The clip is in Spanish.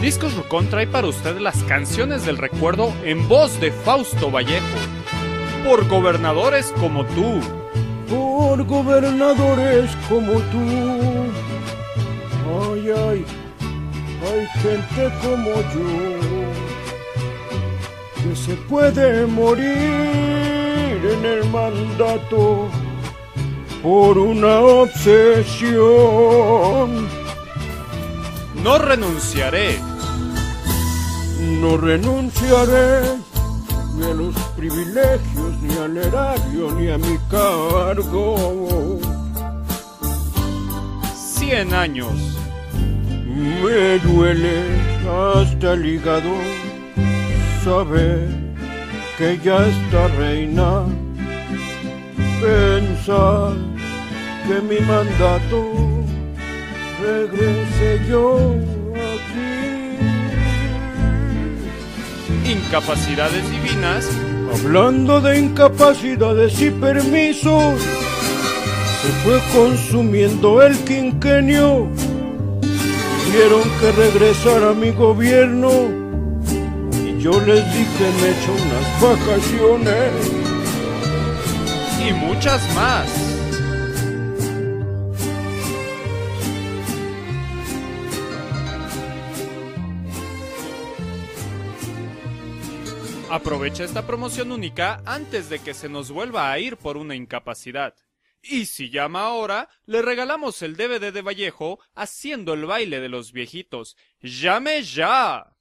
Rincón trae para usted las canciones del recuerdo en voz de Fausto Vallejo. Por gobernadores como tú. Por gobernadores como tú. Ay, ay, hay gente como yo que se puede morir en el mandato por una obsesión. No renunciaré. No renunciaré ni a los privilegios, ni al erario, ni a mi cargo. Cien años. Me duele hasta el hígado saber que ya está reina. Pensar que mi mandato regrese yo aquí. Incapacidades divinas. Hablando de incapacidades y permisos, se fue consumiendo el quinquenio. Vieron que regresara mi gobierno y yo les dije me echo unas vacaciones. Y muchas más. Aprovecha esta promoción única antes de que se nos vuelva a ir por una incapacidad. Y si llama ahora, le regalamos el DVD de Vallejo haciendo el baile de los viejitos. ¡Llame ya!